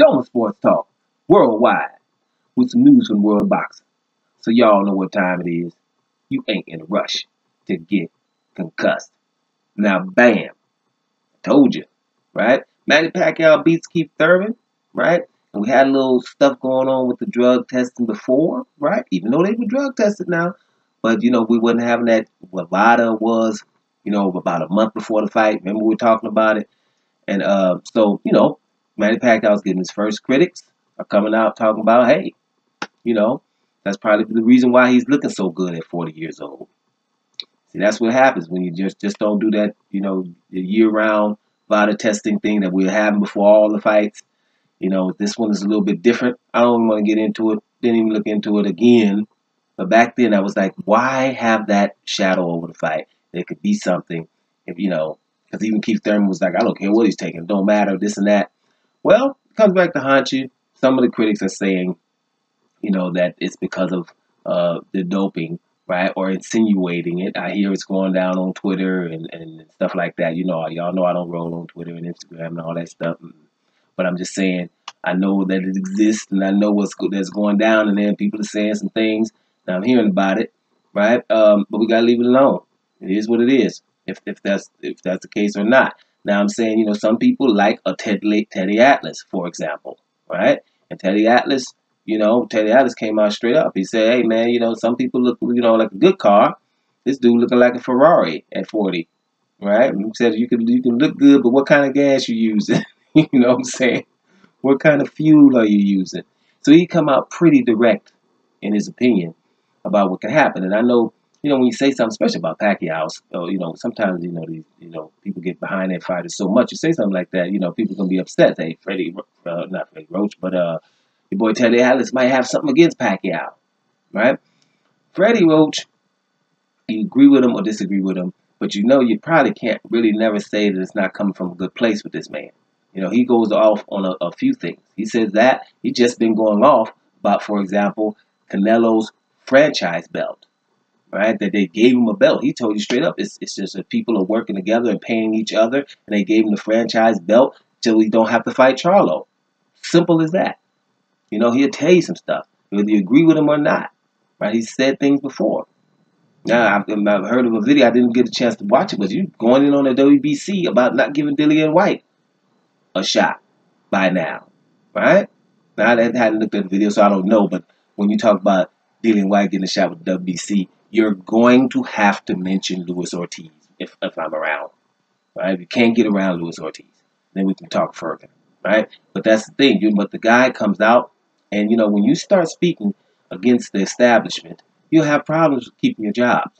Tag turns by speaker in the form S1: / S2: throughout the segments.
S1: Doma Sports Talk, worldwide, with some news from world boxing. So y'all know what time it is. You ain't in a rush to get concussed. Now, bam, told you, right? Manny Pacquiao beats Keith Thurman, right? And we had a little stuff going on with the drug testing before, right? Even though they were drug tested now. But, you know, we wasn't having that. Wavada was, you know, about a month before the fight. Remember we were talking about it? And uh, so, you know, Manny Pacquiao's getting his first critics are coming out talking about, hey, you know, that's probably the reason why he's looking so good at 40 years old. See, that's what happens when you just, just don't do that, you know, year-round VADA testing thing that we are having before all the fights. You know, this one is a little bit different. I don't want to get into it. Didn't even look into it again. But back then, I was like, why have that shadow over the fight? There could be something, if you know, because even Keith Thurman was like, I don't care what he's taking, don't matter, this and that. Well, it comes back to haunt you. Some of the critics are saying, you know, that it's because of uh, the doping, right? Or insinuating it. I hear it's going down on Twitter and, and stuff like that. You know, y'all know I don't roll on Twitter and Instagram and all that stuff. But I'm just saying, I know that it exists and I know what's that's going down, and then people are saying some things. Now I'm hearing about it, right? Um, but we gotta leave it alone. It is what it is. If if that's if that's the case or not. Now I'm saying, you know, some people like a Teddy, Teddy Atlas, for example, right? And Teddy Atlas, you know, Teddy Atlas came out straight up. He said, hey, man, you know, some people look, you know, like a good car. This dude looking like a Ferrari at 40, right? He said you can you can look good, but what kind of gas you using? you know what I'm saying? What kind of fuel are you using? So he come out pretty direct in his opinion about what can happen. And I know you know, when you say something special about Pacquiao, or, you know, sometimes, you know, these, you know, people get behind their fighters so much. You say something like that, you know, people going to be upset. Hey, Freddie, uh, not Freddie Roach, but uh, your boy Teddy Atlas might have something against Pacquiao, right? Freddie Roach, you agree with him or disagree with him, but you know you probably can't really never say that it's not coming from a good place with this man. You know, he goes off on a, a few things. He says that he's just been going off about, for example, Canelo's franchise belt right? That they gave him a belt. He told you straight up, it's, it's just that people are working together and paying each other, and they gave him the franchise belt till he don't have to fight Charlo. Simple as that. You know, he'll tell you some stuff, whether you agree with him or not, right? He said things before. Now, I've, I've heard of a video, I didn't get a chance to watch it, but you going in on the WBC about not giving Dillian Whyte a shot by now, right? Now, I hadn't looked at the video, so I don't know, but when you talk about Dillian Whyte getting a shot with WBC, you're going to have to mention Luis Ortiz if, if I'm around. Right? If you can't get around Luis Ortiz, then we can talk further. Right? But that's the thing. But the guy comes out, and you know when you start speaking against the establishment, you'll have problems with keeping your job.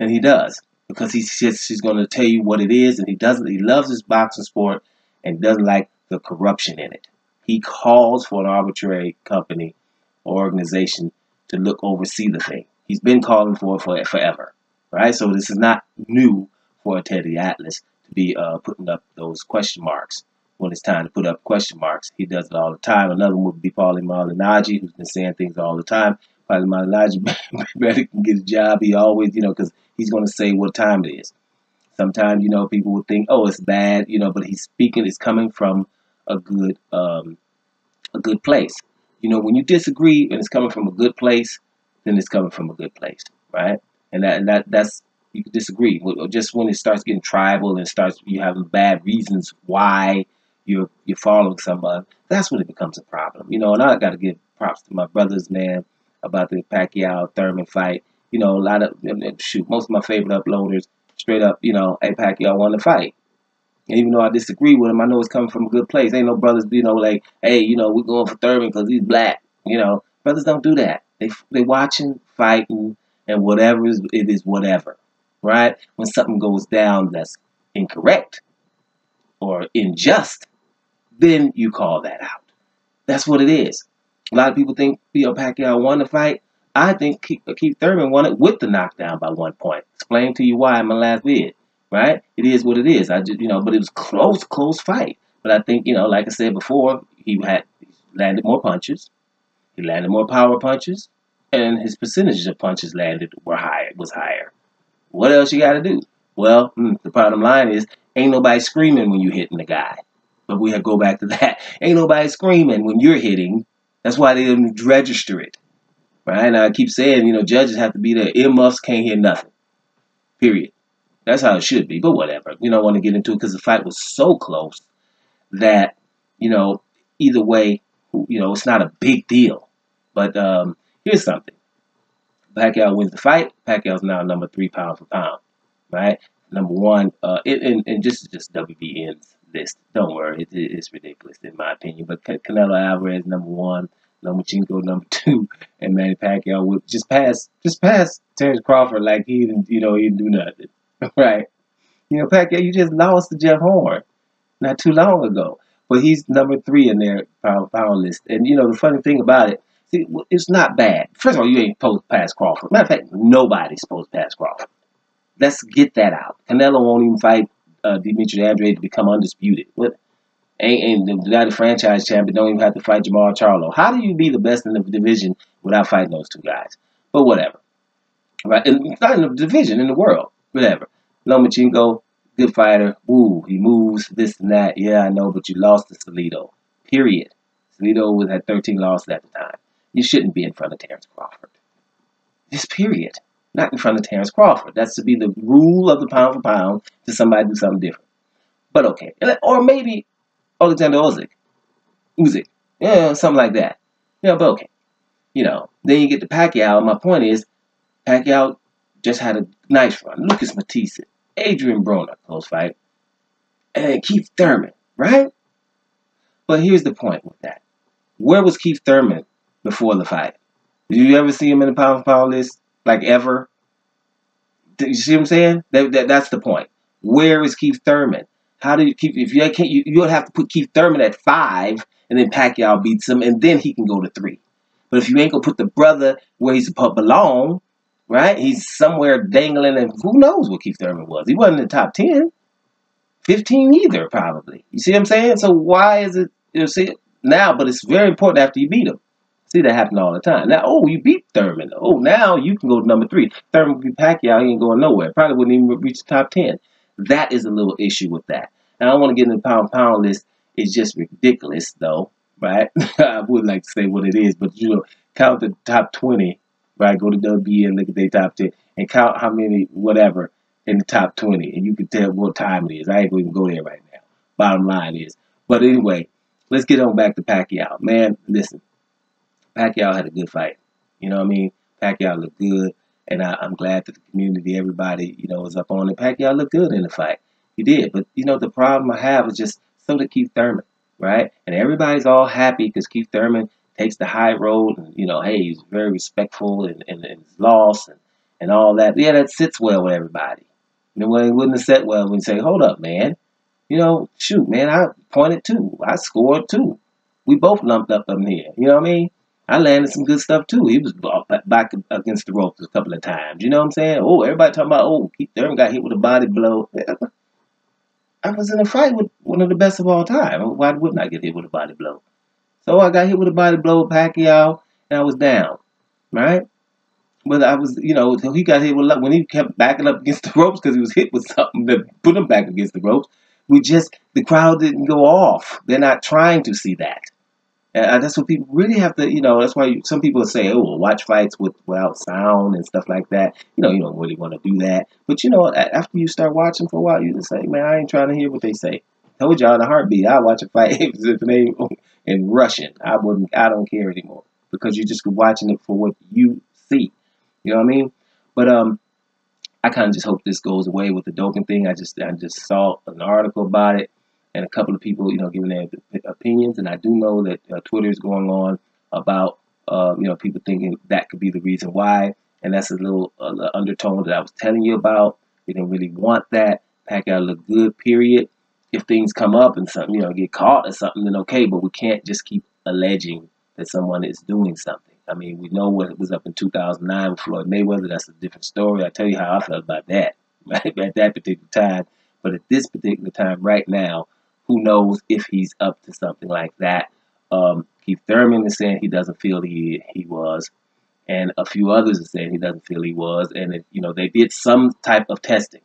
S1: and he does because he's just he's going to tell you what it is, and he doesn't. He loves his boxing sport and doesn't like the corruption in it. He calls for an arbitrary company or organization to look oversee the thing. He's been calling for it for forever, right? So this is not new for Teddy Atlas to be uh, putting up those question marks when it's time to put up question marks. He does it all the time. Another one would be Paulie Malignaggi, who's been saying things all the time. Paulie Malignaggi better can get a job. He always, you know, because he's going to say what time it is. Sometimes, you know, people will think, oh, it's bad, you know, but he's speaking, it's coming from a good, um, a good place. You know, when you disagree and it's coming from a good place, then it's coming from a good place, right? And that and that that's you can disagree. Just when it starts getting tribal and starts you having bad reasons why you're you're following somebody, that's when it becomes a problem. You know, and I got to give props to my brothers, man, about the Pacquiao Thurman fight. You know, a lot of shoot, most of my favorite uploaders straight up, you know, hey Pacquiao won the fight. And even though I disagree with him, I know it's coming from a good place. Ain't no brothers, you know, like, hey, you know, we're going for Thurman because he's black. You know, brothers don't do that. They they watching, fighting, and whatever is it is whatever, right? When something goes down that's incorrect or unjust, then you call that out. That's what it is. A lot of people think Theo Pacquiao won the fight. I think Keith, Thurman won it with the knockdown by one point. Explain to you why in my last vid, right? It is what it is. I just, you know, but it was close, close fight. But I think, you know, like I said before, he had landed more punches. He landed more power punches, and his percentage of punches landed were higher was higher. What else you got to do? Well, hmm, the bottom line is, ain't nobody screaming when you're hitting the guy. But we have to go back to that. Ain't nobody screaming when you're hitting. That's why they didn't register it. Right? And I keep saying, you know, judges have to be there. Earmuffs can't hear nothing. Period. That's how it should be. But whatever. You don't want to get into it because the fight was so close that, you know, either way, you know, it's not a big deal. But um, here's something. Pacquiao wins the fight. Pacquiao's now number three pound for pound. Right? Number one, uh, and, and just just WBN's list. Don't worry, it, it's ridiculous in my opinion. But Canelo Alvarez number one, Lomachenko number two, and Manny Pacquiao would just pass just pass Terrence Crawford like he didn't you know he didn't do nothing. right? You know, Pacquiao, you just lost to Jeff Horn not too long ago. But he's number three in their pound, pound list. And, you know, the funny thing about it, it's not bad. First of all, you ain't supposed to pass Crawford. Matter of fact, nobody's supposed to pass Crawford. Let's get that out. Canelo won't even fight uh, Demetri Andrade to become undisputed. Ain't, ain't the guy the franchise champion don't even have to fight Jermall Charlo. How do you be the best in the division without fighting those two guys? But whatever. Right? And not in the division, in the world whatever. Lomachenko, good fighter. Woo, he moves, this and that. Yeah, I know, but you lost to Salido. Period. Salido was had 13 losses at the time. You shouldn't be in front of Terrence Crawford. This period. Not in front of Terrence Crawford. That's to be the rule of the pound for pound to somebody do something different. But okay. Or maybe Alexander Usyk. Usyk. Yeah, something like that. Yeah, but okay. You know, then you get to Pacquiao. My point is, Pacquiao just had a nice run. Lucas Matthysse, Adrian Broner, close fight, and Keith Thurman, right? But here's the point with that. Where was Keith Thurman before the fight? Did you ever see him in the pound for pound list? Like ever? Did you see what I'm saying? That, that, that's the point. Where is Keith Thurman? How do you keep if you can't you you'll have to put Keith Thurman at five and then Pacquiao beats him and then he can go to three. But if you ain't gonna put the brother where he's supposed to belong, right? He's somewhere dangling, and who knows what Keith Thurman was? He wasn't in the top 10, 15 either, probably. You see what I'm saying? So why is it, you see, now, but it's very important after you beat him. See, that happen all the time. Now, oh, you beat Thurman. Oh, now you can go to number three. Thurman beat Pacquiao, he ain't going nowhere. Probably wouldn't even reach the top 10. That is a little issue with that. Now, I don't want to get in the pound pound list. It's just ridiculous, though, right? I would like to say what it is, but you know, count the top 20 right? Go to WB and look at their top 10 and count how many, whatever, in the top 20. And you can tell what time it is. I ain't going to go there right now. Bottom line is. But anyway, let's get on back to Pacquiao. Man, listen, Pacquiao had a good fight. You know what I mean? Pacquiao looked good. And I, am glad that the community, everybody, you know, was up on it. Pacquiao looked good in the fight. He did. But, you know, the problem I have is just so did Keith Thurman, right? And everybody's all happy because Keith Thurman takes the high road and, you know, hey, he's very respectful and, and, and loss and, and all that. Yeah, that sits well with everybody. You know, it wouldn't have set well when you say, hold up, man. You know, shoot, man, I pointed too. I scored too. We both lumped up in here. You know what I mean? I landed some good stuff too. He was back against the ropes a couple of times. You know what I'm saying? Oh, everybody talking about, oh, Keith Thurman got hit with a body blow. I was in a fight with one of the best of all time. Why wouldn't I get hit with a body blow? So I got hit with a body blow, Pacquiao, and I was down, right? But I was, you know, he got hit with when he kept backing up against the ropes because he was hit with something that put him back against the ropes. We just the crowd didn't go off. They're not trying to see that. And that's what people really have to, you know. That's why you, some people say, "Oh, well, watch fights with without sound and stuff like that." You know, you don't really want to do that. But you know, after you start watching for a while, you just say, "Man, I ain't trying to hear what they say." I told y'all in a heartbeat, I watch a fight if they in Russian. I wouldn't. I don't care anymore because you're just watching it for what you see. You know what I mean? But um, I kind of just hope this goes away with the doping thing. I just I just saw an article about it and a couple of people, you know, giving their opinions, and I do know that uh, Twitter is going on about uh, you know people thinking that could be the reason why, and that's a little uh, undertone that I was telling you about. They didn't really want that. Pack Pacquiao look good, period if things come up and something, you know, get caught or something, then okay, but we can't just keep alleging that someone is doing something. I mean, we know what was up in 2009 with Floyd Mayweather. That's a different story. I tell you how I felt about that right, at that particular time. But at this particular time, right now, who knows if he's up to something like that. Um, Keith Thurman is saying he doesn't feel he he was, and a few others are saying he doesn't feel he was. And it, you know they did some type of testing,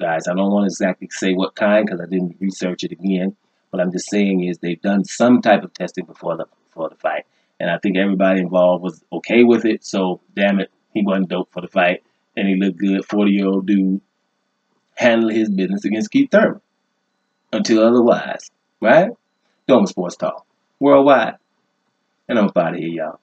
S1: guys. I don't want to exactly say what kind because I didn't research it again. What I'm just saying is they've done some type of testing before the before the fight, and I think everybody involved was okay with it. So damn it, he wasn't dope for the fight, and he looked good. Forty year old dude handling his business against Keith Thurman until otherwise, right? Doma Sports Talk, worldwide. And I'm out of here, y'all.